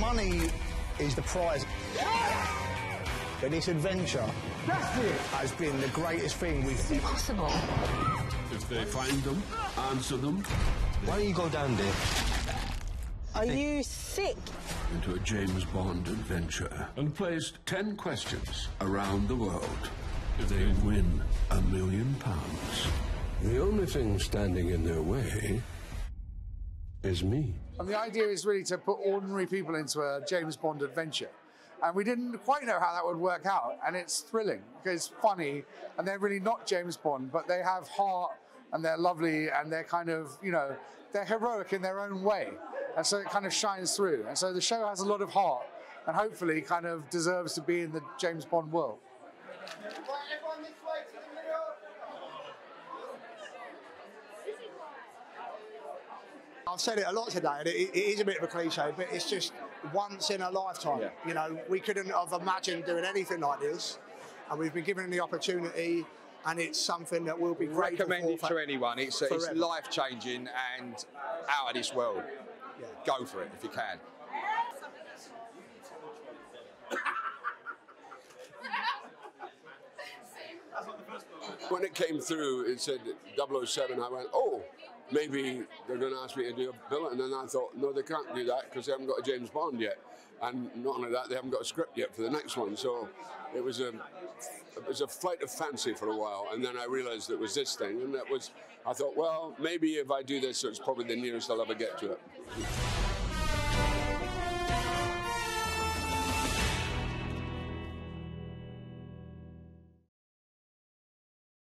money is the prize. But this adventure has been the greatest thing we've Impossible. If they find them, answer them Why don't you go down there? Are you sick? into a James Bond adventure and placed 10 questions around the world. If they win a million pounds. The only thing standing in their way is me. And the idea is really to put ordinary people into a James Bond adventure. And we didn't quite know how that would work out. And it's thrilling because it's funny and they're really not James Bond, but they have heart and they're lovely and they're kind of, you know, they're heroic in their own way. And so it kind of shines through. And so the show has a lot of heart and hopefully kind of deserves to be in the James Bond world. I've said it a lot today, and it, it is a bit of a cliche, but it's just once in a lifetime. You know, we couldn't have imagined doing anything like this, and we've been given the opportunity, and it's something that we'll be grateful recommend for it to anyone. It's, it's life changing and out of this world. Go for it if you can. When it came through, it said 007. I went, oh, maybe they're going to ask me to do a villain. And then I thought, no, they can't do that because they haven't got a James Bond yet. And not only that, they haven't got a script yet for the next one. So it was a it was a flight of fancy for a while. And then I realised it was this thing. And that was, I thought, well, maybe if I do this, it's probably the nearest I'll ever get to it.